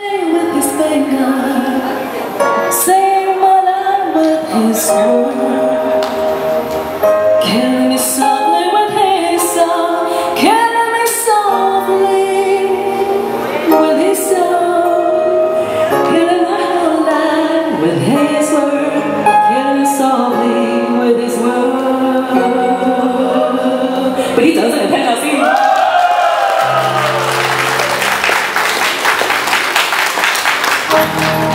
with his finger, with his killing me softly with his song, killing me softly with his song, killing my whole life with his so